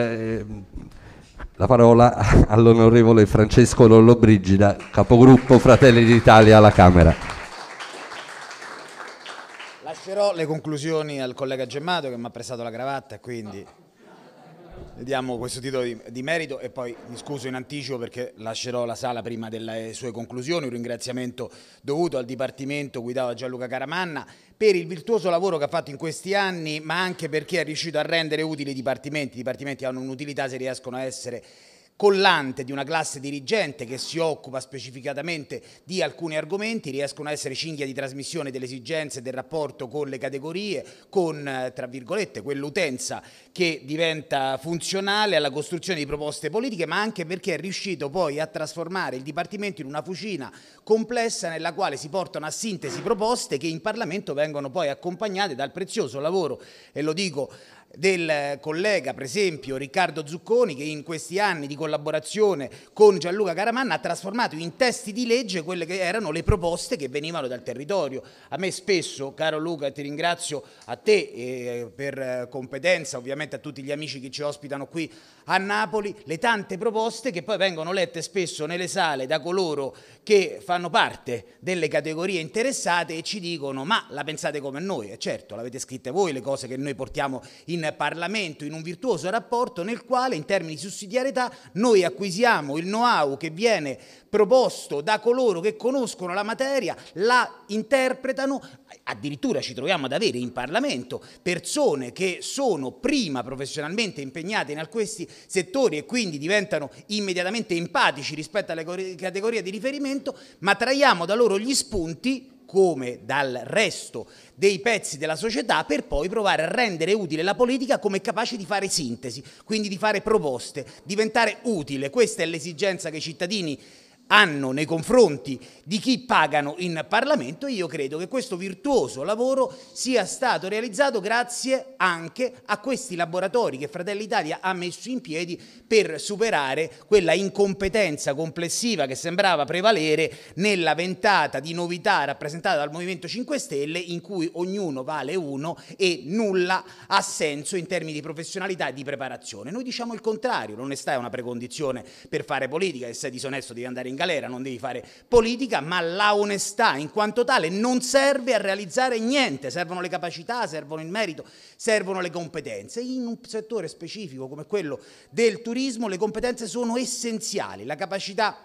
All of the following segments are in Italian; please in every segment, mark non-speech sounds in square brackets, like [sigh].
Eh, la parola [laughs] all'onorevole Francesco Lollobrigida, capogruppo Fratelli d'Italia alla Camera. Lascerò le conclusioni al collega Gemmato che mi ha prestato la cravatta quindi diamo questo titolo di, di, merito e poi mi scuso in anticipo perché lascerò la sala prima delle sue conclusioni. Un ringraziamento dovuto al Dipartimento guidato da Gianluca Caramanna per il virtuoso lavoro che ha fatto in questi anni, ma anche perché è riuscito a rendere utili i dipartimenti. I dipartimenti hanno un'utilità se riescono a essere collante di una classe dirigente che si occupa specificatamente di alcuni argomenti, riescono a essere cinghia di trasmissione delle esigenze del rapporto con le categorie, con, eh, tra virgolette, quell'utenza che diventa funzionale alla costruzione di proposte politiche, ma anche perché è riuscito poi a trasformare il Dipartimento in una fucina complessa nella quale si portano a sintesi proposte che in Parlamento vengono poi accompagnate dal prezioso lavoro, e lo dico del collega, per esempio, Riccardo Zucconi, che in questi anni di collaborazione con Gianluca Caramanna ha trasformato in testi di legge quelle che erano le proposte che venivano dal territorio. A me spesso, caro Luca, ti ringrazio a te eh, per competenza, ovviamente a tutti gli amici che ci ospitano qui a Napoli, le tante proposte che poi vengono lette spesso nelle sale da coloro che fanno parte delle categorie interessate e ci dicono ma la pensate come noi? E certo, l'avete scritte voi le cose che noi portiamo in Parlamento in un virtuoso rapporto nel quale in termini di sussidiarietà noi acquisiamo il know-how che viene proposto da coloro che conoscono la materia, la interpretano, addirittura ci troviamo ad avere in Parlamento persone che sono prima professionalmente impegnate in questi settori e quindi diventano immediatamente empatici rispetto alle categorie di riferimento, ma traiamo da loro gli spunti come dal resto dei pezzi della società per poi provare a rendere utile la politica come capace di fare sintesi, quindi di fare proposte, diventare utile. Questa è l'esigenza che i cittadini hanno nei confronti di chi pagano in Parlamento io credo che questo virtuoso lavoro sia stato realizzato grazie anche a questi laboratori che Fratelli Italia ha messo in piedi per superare quella incompetenza complessiva che sembrava prevalere nella ventata di novità rappresentata dal Movimento 5 Stelle in cui ognuno vale uno e nulla ha senso in termini di professionalità e di preparazione. Noi diciamo il contrario, l'onestà è una precondizione per fare politica e se sei disonesto devi andare in galera, non devi fare politica, ma la onestà in quanto tale non serve a realizzare niente, servono le capacità, servono il merito, servono le competenze. In un settore specifico come quello del turismo le competenze sono essenziali, la capacità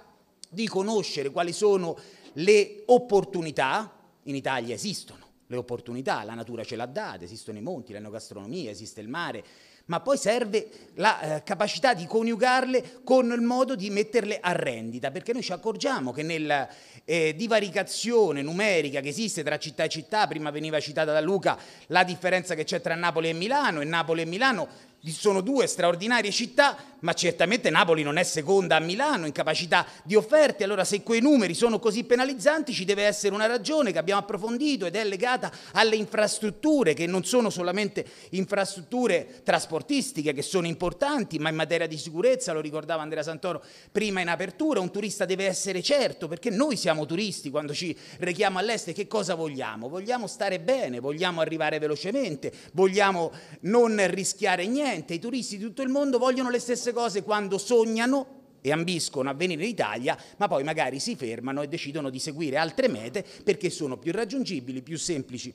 di conoscere quali sono le opportunità, in Italia esistono le opportunità, la natura ce l'ha date, esistono i monti, l'enogastronomia, esiste il mare, ma poi serve la eh, capacità di coniugarle con il modo di metterle a rendita, perché noi ci accorgiamo che nella eh, divaricazione numerica che esiste tra città e città, prima veniva citata da Luca la differenza che c'è tra Napoli e Milano, e Napoli e Milano sono due straordinarie città, ma certamente Napoli non è seconda a Milano in capacità di offerte, allora se quei numeri sono così penalizzanti ci deve essere una ragione che abbiamo approfondito ed è legata alle infrastrutture, che non sono solamente infrastrutture trasportistiche che sono importanti, ma in materia di sicurezza, lo ricordava Andrea Santoro prima in apertura, un turista deve essere certo, perché noi siamo turisti quando ci rechiamo all'estero, che cosa vogliamo? Vogliamo stare bene, vogliamo arrivare velocemente, vogliamo non rischiare niente Ovviamente i turisti di tutto il mondo vogliono le stesse cose quando sognano e ambiscono a venire in Italia, ma poi magari si fermano e decidono di seguire altre mete perché sono più raggiungibili, più semplici.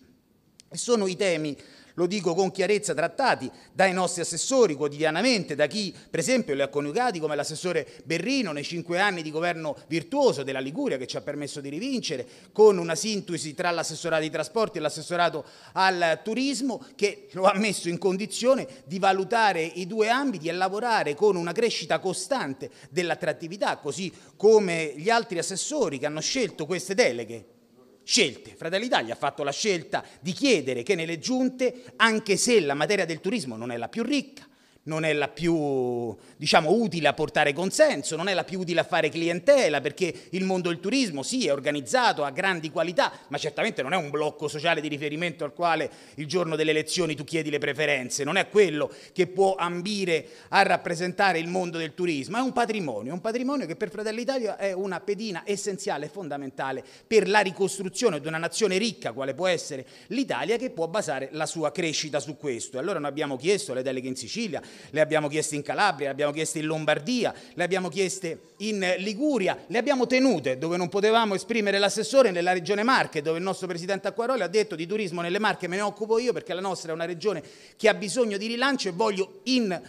Sono i temi lo dico con chiarezza, trattati dai nostri assessori quotidianamente, da chi per esempio li ha coniugati come l'assessore Berrino nei cinque anni di governo virtuoso della Liguria che ci ha permesso di rivincere, con una sintesi tra l'assessorato ai trasporti e l'assessorato al turismo che lo ha messo in condizione di valutare i due ambiti e lavorare con una crescita costante dell'attrattività, così come gli altri assessori che hanno scelto queste deleghe scelte. Fratelli d'Italia ha fatto la scelta di chiedere che nelle giunte, anche se la materia del turismo non è la più ricca, non è la più diciamo, utile a portare consenso, non è la più utile a fare clientela, perché il mondo del turismo sì è organizzato, ha grandi qualità, ma certamente non è un blocco sociale di riferimento al quale il giorno delle elezioni tu chiedi le preferenze, non è quello che può ambire a rappresentare il mondo del turismo, è un patrimonio, un patrimonio che per Fratelli Italia è una pedina essenziale e fondamentale per la ricostruzione di una nazione ricca, quale può essere l'Italia, che può basare la sua crescita su questo. E allora noi abbiamo chiesto le deleghe in Sicilia, le abbiamo chieste in Calabria, le abbiamo chieste in Lombardia, le abbiamo chieste in Liguria, le abbiamo tenute dove non potevamo esprimere l'assessore nella regione Marche, dove il nostro presidente Acquaroli ha detto di turismo nelle Marche me ne occupo io perché la nostra è una regione che ha bisogno di rilancio e voglio in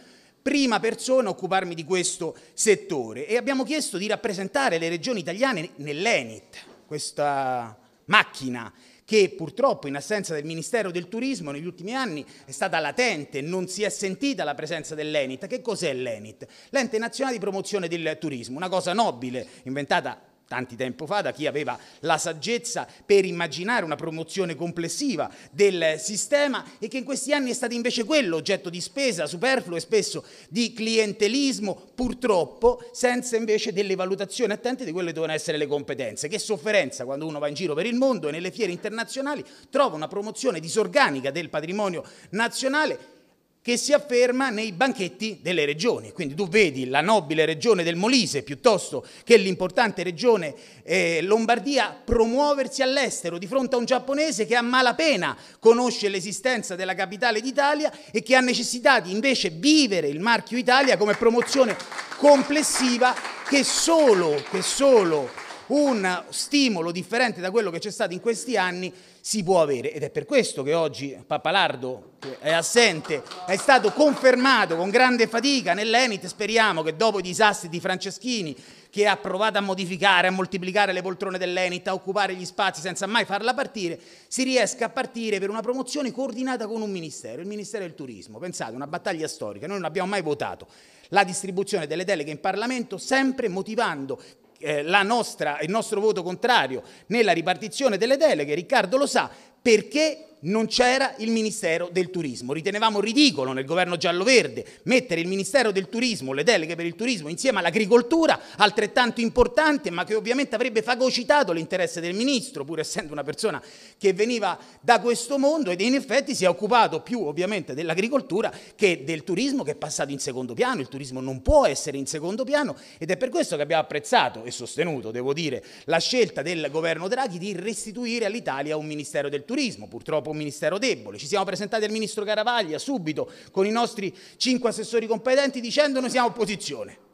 prima persona occuparmi di questo settore. E abbiamo chiesto di rappresentare le regioni italiane nell'ENIT, questa macchina che purtroppo in assenza del Ministero del Turismo negli ultimi anni è stata latente, non si è sentita la presenza dell'ENIT. Che cos'è l'ENIT? L'Ente Nazionale di Promozione del Turismo, una cosa nobile inventata tanti tempo fa da chi aveva la saggezza per immaginare una promozione complessiva del sistema e che in questi anni è stato invece quello oggetto di spesa superfluo e spesso di clientelismo, purtroppo senza invece delle valutazioni attente di quelle che devono essere le competenze. Che sofferenza quando uno va in giro per il mondo e nelle fiere internazionali trova una promozione disorganica del patrimonio nazionale che si afferma nei banchetti delle regioni. Quindi tu vedi la nobile regione del Molise piuttosto che l'importante regione eh, Lombardia promuoversi all'estero di fronte a un giapponese che a malapena conosce l'esistenza della capitale d'Italia e che ha necessità di invece vivere il marchio Italia come promozione complessiva che solo, che solo un stimolo differente da quello che c'è stato in questi anni si può avere ed è per questo che oggi Pappalardo è assente è stato confermato con grande fatica nell'Enit speriamo che dopo i disastri di Franceschini che ha provato a modificare, a moltiplicare le poltrone dell'Enit, a occupare gli spazi senza mai farla partire, si riesca a partire per una promozione coordinata con un ministero, il Ministero del Turismo. Pensate, una battaglia storica, noi non abbiamo mai votato la distribuzione delle deleghe in Parlamento, sempre motivando eh, nostra, il nostro voto contrario nella ripartizione delle deleghe, Riccardo lo sa, perché non c'era il Ministero del Turismo. Ritenevamo ridicolo nel governo giallo-verde mettere il Ministero del Turismo, le deleghe per il turismo insieme all'agricoltura, altrettanto importante, ma che ovviamente avrebbe fagocitato l'interesse del Ministro, pur essendo una persona che veniva da questo mondo ed in effetti si è occupato più ovviamente dell'agricoltura che del turismo che è passato in secondo piano. Il turismo non può essere in secondo piano ed è per questo che abbiamo apprezzato e sostenuto, devo dire, la scelta del governo Draghi di restituire all'Italia un Ministero del Turismo. Purtroppo un ministero debole. Ci siamo presentati al ministro Caravaglia subito con i nostri cinque assessori competenti dicendo noi siamo opposizione.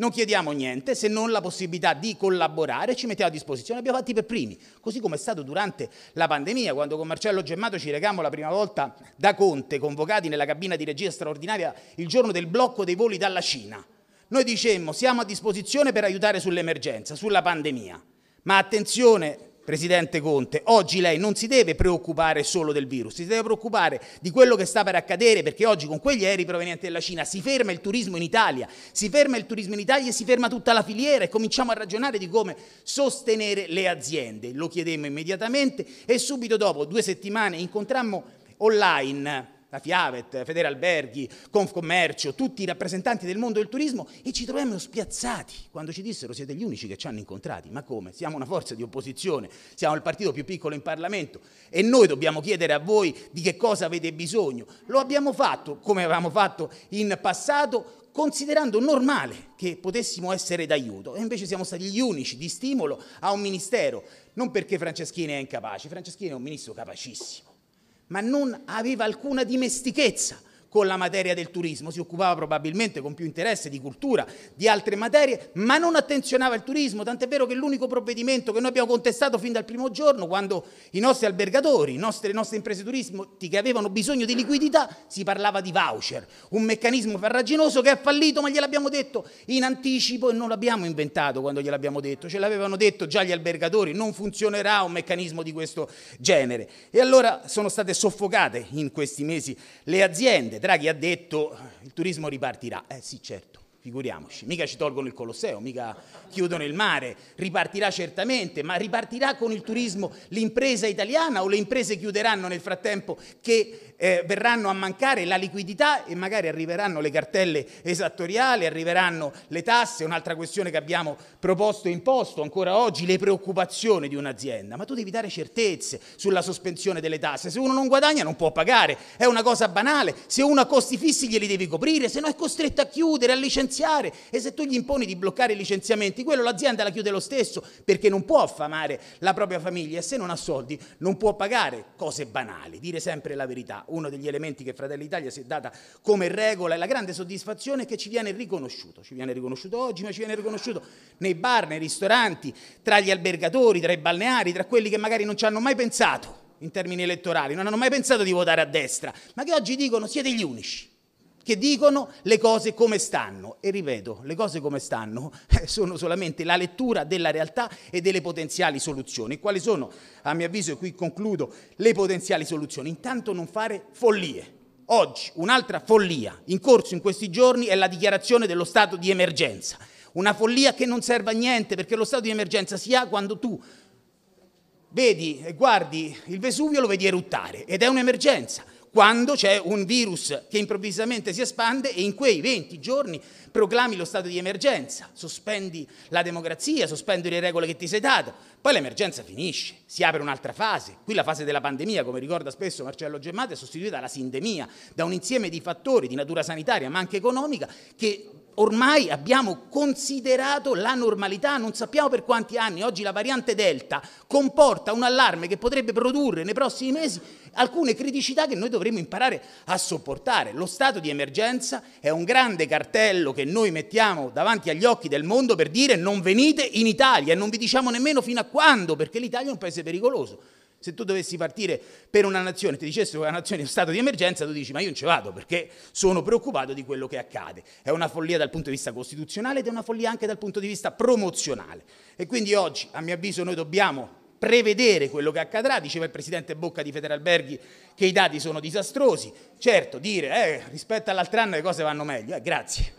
Non chiediamo niente se non la possibilità di collaborare, ci mettiamo a disposizione, abbiamo fatti per primi, così come è stato durante la pandemia, quando con Marcello Gemmato ci recammo la prima volta da Conte, convocati nella cabina di regia straordinaria il giorno del blocco dei voli dalla Cina. Noi dicemmo siamo a disposizione per aiutare sull'emergenza, sulla pandemia, ma attenzione Presidente Conte, oggi lei non si deve preoccupare solo del virus, si deve preoccupare di quello che sta per accadere perché oggi con quegli aerei provenienti dalla Cina si ferma il turismo in Italia, si ferma il turismo in Italia e si ferma tutta la filiera e cominciamo a ragionare di come sostenere le aziende. Lo chiedemmo immediatamente e subito dopo, due settimane, incontrammo online la Fiavet, Federalberghi, Confcommercio, tutti i rappresentanti del mondo del turismo e ci troviamo spiazzati quando ci dissero siete gli unici che ci hanno incontrati. Ma come? Siamo una forza di opposizione, siamo il partito più piccolo in Parlamento e noi dobbiamo chiedere a voi di che cosa avete bisogno. Lo abbiamo fatto come avevamo fatto in passato considerando normale che potessimo essere d'aiuto e invece siamo stati gli unici di stimolo a un ministero, non perché Franceschini è incapace, Franceschini è un ministro capacissimo ma non aveva alcuna dimestichezza con la materia del turismo, si occupava probabilmente con più interesse di cultura, di altre materie, ma non attenzionava il turismo, tant'è vero che l'unico provvedimento che noi abbiamo contestato fin dal primo giorno, quando i nostri albergatori, i nostri, le nostre imprese turistiche avevano bisogno di liquidità, si parlava di voucher, un meccanismo farraginoso che è fallito, ma gliel'abbiamo detto in anticipo e non l'abbiamo inventato quando gliel'abbiamo detto, ce l'avevano detto già gli albergatori, non funzionerà un meccanismo di questo genere. E allora sono state soffocate in questi mesi le aziende, Draghi ha detto il turismo ripartirà. Eh sì, certo figuriamoci, mica ci tolgono il Colosseo, mica chiudono il mare, ripartirà certamente, ma ripartirà con il turismo. L'impresa italiana o le imprese chiuderanno nel frattempo che eh, verranno a mancare la liquidità e magari arriveranno le cartelle esattoriali, arriveranno le tasse, un'altra questione che abbiamo proposto e imposto ancora oggi, le preoccupazioni di un'azienda, ma tu devi dare certezze sulla sospensione delle tasse, se uno non guadagna non può pagare, è una cosa banale, se uno ha costi fissi glieli devi coprire, se no è costretto a chiudere, a licenziare, licenziare e se tu gli imponi di bloccare i licenziamenti, quello l'azienda la chiude lo stesso perché non può affamare la propria famiglia e se non ha soldi non può pagare cose banali, dire sempre la verità. Uno degli elementi che Fratelli d'Italia si è data come regola è la grande soddisfazione che ci viene riconosciuto, ci viene riconosciuto oggi ma ci viene riconosciuto nei bar, nei ristoranti, tra gli albergatori, tra i balneari, tra quelli che magari non ci hanno mai pensato in termini elettorali, non hanno mai pensato di votare a destra, ma che oggi dicono siete gli unici che dicono le cose come stanno. E ripeto, le cose come stanno [laughs] sono solamente la lettura della realtà e delle potenziali soluzioni. Quali sono, a mio avviso, e qui concludo, le potenziali soluzioni? Intanto non fare follie. Oggi un'altra follia in corso in questi giorni è la dichiarazione dello stato di emergenza. Una follia che non serve a niente perché lo stato di emergenza si ha quando tu vedi e guardi il Vesuvio, lo vedi eruttare ed è un'emergenza. Quando c'è un virus che improvvisamente si espande e in quei 20 giorni proclami lo stato di emergenza, sospendi la democrazia, sospendi le regole che ti sei dato, poi l'emergenza finisce, si apre un'altra fase. Qui la fase della pandemia, come ricorda spesso Marcello Gemmato, è sostituita dalla sindemia, da un insieme di fattori di natura sanitaria ma anche economica che ormai abbiamo considerato la normalità, non sappiamo per quanti anni, oggi la variante Delta comporta un allarme che potrebbe produrre nei prossimi mesi alcune criticità che noi dovremmo imparare a sopportare. Lo stato di emergenza è un grande cartello che noi mettiamo davanti agli occhi del mondo per dire non venite in Italia e non vi diciamo nemmeno fino a quando, perché l'Italia è un paese pericoloso. Se tu dovessi partire per una nazione e ti dicessero che una nazione è in stato di emergenza, tu dici ma io non ci vado perché sono preoccupato di quello che accade. È una follia dal punto di vista costituzionale ed è una follia anche dal punto di vista promozionale. E quindi oggi, a mio avviso, noi dobbiamo prevedere quello che accadrà. Diceva il presidente Bocca di Federalberghi che i dati sono disastrosi. Certo, dire eh, rispetto all'altro anno le cose vanno meglio, eh, grazie.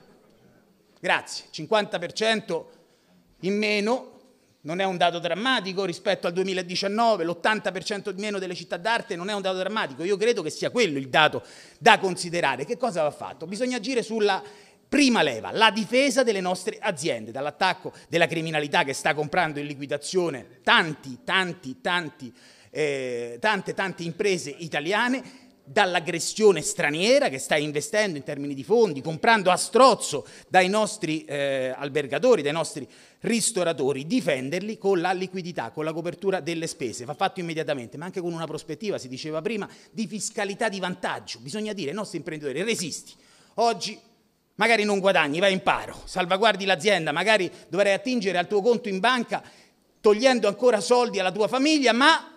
Grazie. 50% in meno non è un dato drammatico rispetto al 2019, l'80% di meno delle città d'arte non è un dato drammatico. Io credo che sia quello il dato da considerare. Che cosa va fatto? Bisogna agire sulla prima leva, la difesa delle nostre aziende dall'attacco della criminalità che sta comprando in liquidazione tanti, tanti, tanti, eh, tante, tante imprese italiane dall'aggressione straniera che sta investendo in termini di fondi, comprando a strozzo dai nostri eh, albergatori, dai nostri ristoratori, difenderli con la liquidità, con la copertura delle spese. Va fatto immediatamente, ma anche con una prospettiva, si diceva prima, di fiscalità di vantaggio. Bisogna dire ai nostri imprenditori, resisti. Oggi magari non guadagni, vai in paro, salvaguardi l'azienda, magari dovrai attingere al tuo conto in banca togliendo ancora soldi alla tua famiglia, ma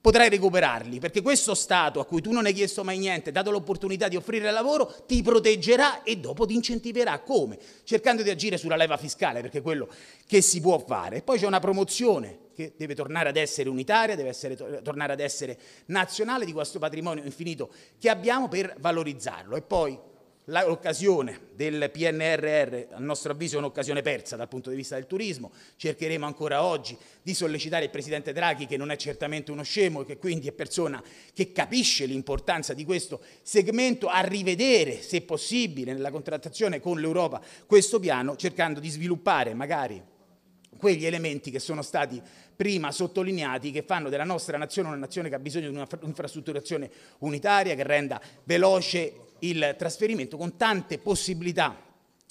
potrai recuperarli, perché questo Stato a cui tu non hai chiesto mai niente, dato l'opportunità di offrire lavoro, ti proteggerà e dopo ti incentiverà. Come? Cercando di agire sulla leva fiscale, perché è quello che si può fare. E poi c'è una promozione che deve tornare ad essere unitaria, deve essere, tornare ad essere nazionale di questo patrimonio infinito che abbiamo per valorizzarlo. E poi L'occasione del PNRR, a nostro avviso, è un'occasione persa dal punto di vista del turismo. Cercheremo ancora oggi di sollecitare il Presidente Draghi, che non è certamente uno scemo e che quindi è persona che capisce l'importanza di questo segmento, a rivedere, se possibile, nella contrattazione con l'Europa questo piano, cercando di sviluppare magari quegli elementi che sono stati prima sottolineati che fanno della nostra nazione una nazione che ha bisogno di un'infrastrutturazione unitaria che renda veloce il trasferimento con tante possibilità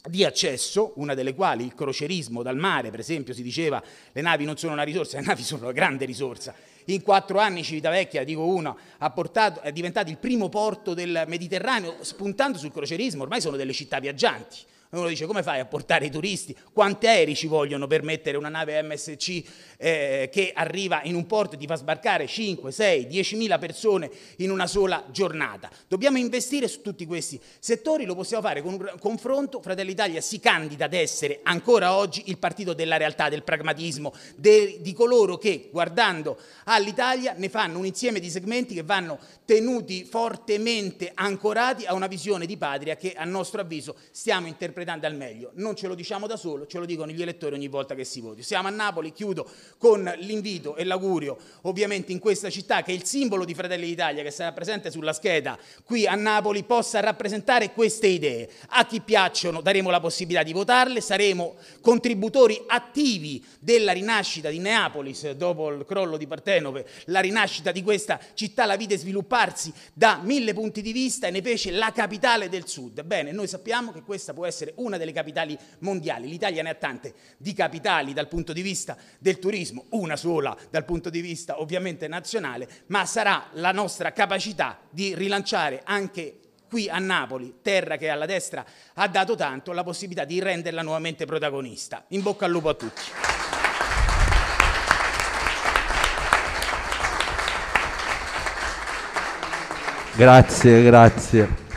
di accesso, una delle quali il crocerismo dal mare, per esempio, si diceva le navi non sono una risorsa, [laughs] le navi sono una grande risorsa. In quattro anni Civitavecchia, dico uno, portato, è diventato il primo porto del Mediterraneo, spuntando sul crocerismo, ormai sono delle città viaggianti. Uno dice come fai a portare i turisti? Quanti aerei ci vogliono per mettere una nave MSC eh, che arriva in un porto e ti fa sbarcare 5, 6, 10 mila persone in una sola giornata? Dobbiamo investire su tutti questi settori, lo possiamo fare con un confronto. Fratelli Italia si candida ad essere ancora oggi il partito della realtà, del pragmatismo, de, di coloro che guardando all'Italia ne fanno un insieme di segmenti che vanno tenuti fortemente ancorati a una visione di patria che a nostro avviso stiamo interpretando interpretando al meglio. Non ce lo diciamo da solo, ce lo dicono gli elettori ogni volta che si voti. Siamo a Napoli, chiudo con l'invito e l'augurio ovviamente in questa città che il simbolo di Fratelli d'Italia che sarà presente sulla scheda qui a Napoli possa rappresentare queste idee. A chi piacciono daremo la possibilità di votarle, saremo contributori attivi della rinascita di Neapolis dopo il crollo di Partenope, la rinascita di questa città la vide svilupparsi da mille punti di vista e ne fece la capitale del sud. Bene, noi sappiamo che questa può essere essere una delle capitali mondiali. L'Italia ne ha tante di capitali dal punto di vista del turismo, una sola dal punto di vista ovviamente nazionale, ma sarà la nostra capacità di rilanciare anche qui a Napoli, terra che alla destra ha dato tanto, la possibilità di renderla nuovamente protagonista. In bocca al lupo a tutti. Grazie, grazie.